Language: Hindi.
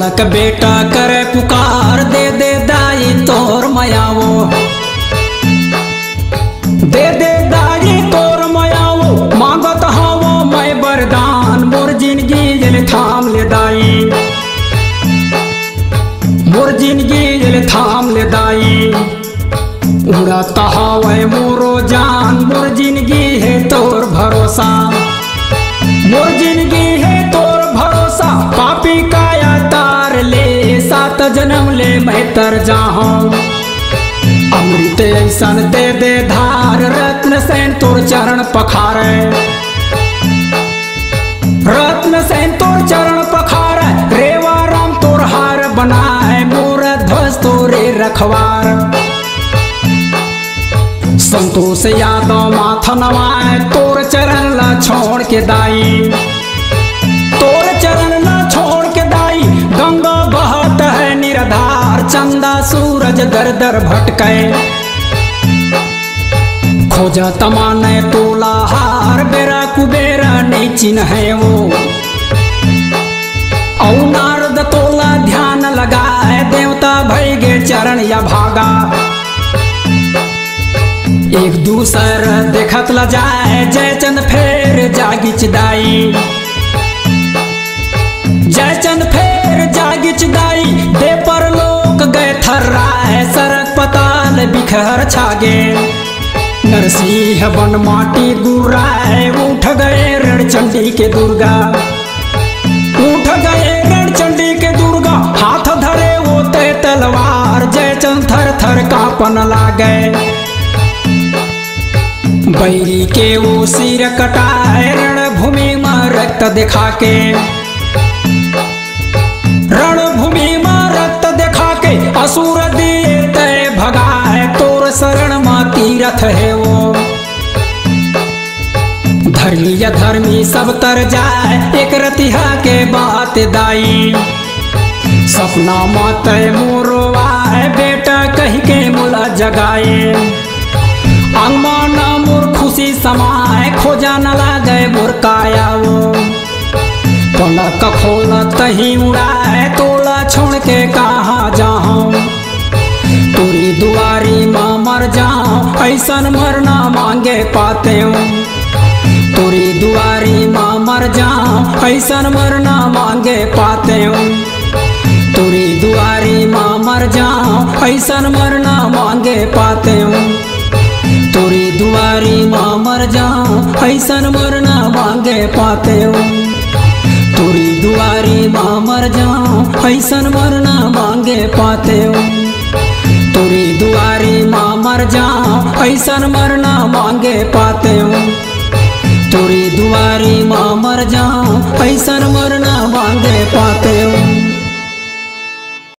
बालक बेटा करे पुकार, दे दे दाई तोर मयावो दे दे दाई तोर मयावो मांगत हवो मैं वरदान, मोर ज़िंदगी जल थाम ले दाई। मोर ज़िंदगी जल थाम ले दाई। उड़ता हवे मोरो जान, मोर ज़िंदगी है तोर भरोसा। मैं तर अमृत ऐसन दे दे धार, रत्न सेन तोर चरण पखारे। रत्न सेन तोर चरण पखारे, रेवा राम तोर हार बनाए मोर ध्वज तोरे रखवार। संतोष यादव माथा नवाए, तोर चरण ला छोड़ के दाई। दर दर भटके। खोजा तमाने तोला हार, बेरा कुबेरा नहीं चिन्ह वो। औ नारद तोला ध्यान लगाए, देवता भई गे चरण या भागा। एक दूसर देखत ल जाए, जयचंद फेर जागिच दाई। गए थर्राए सरक पताल बिखर छागे नरसिंह बन माटी गुराए उठ गए रणचंडी के दुर्गा। उठ गए रणचंडी के दुर्गा, हाथ धरे होते तलवार जयचंद थर थर कापन लागे। बैरी के वो सिर कटाए, रणभूमि में रक्त दिखा के। असुर तय भगाए, तोर शरण में तीरथ है वो। धर्मी या धर्मी सब तर जाए, एक रतिहा के बात दाई। सपना मत मोरो आए बेटा कह के मुला जगाए। अंगमाना मोर खुशी समाए, खोजा न लागे मोर काया वो। पलक खोल तही उड़ाए, तोला छोड़ के ऐसन मरना मांगे पाते हूँ। तोरी दुआरी माँ मर जाऊँ, ऐसन मरना मांगे पाते हूँ। तोरी दुआरी माँ मर जाऊँ, ऐसन मरना मांगे पाते हूँ। तोरी दुआरी माँ मर जाऊँ, ऐसन मरना मांगे पाते हूँ। तोरी दुआरी माँ मर जाऊँ, ऐसन मरना मांगे पाते हूँ। तोरी दुआरी माँ मर जाऊँ ऐसन मरना मांगे पाते हूँ। तुरी दुआरी माँ मर जाऊँ मरना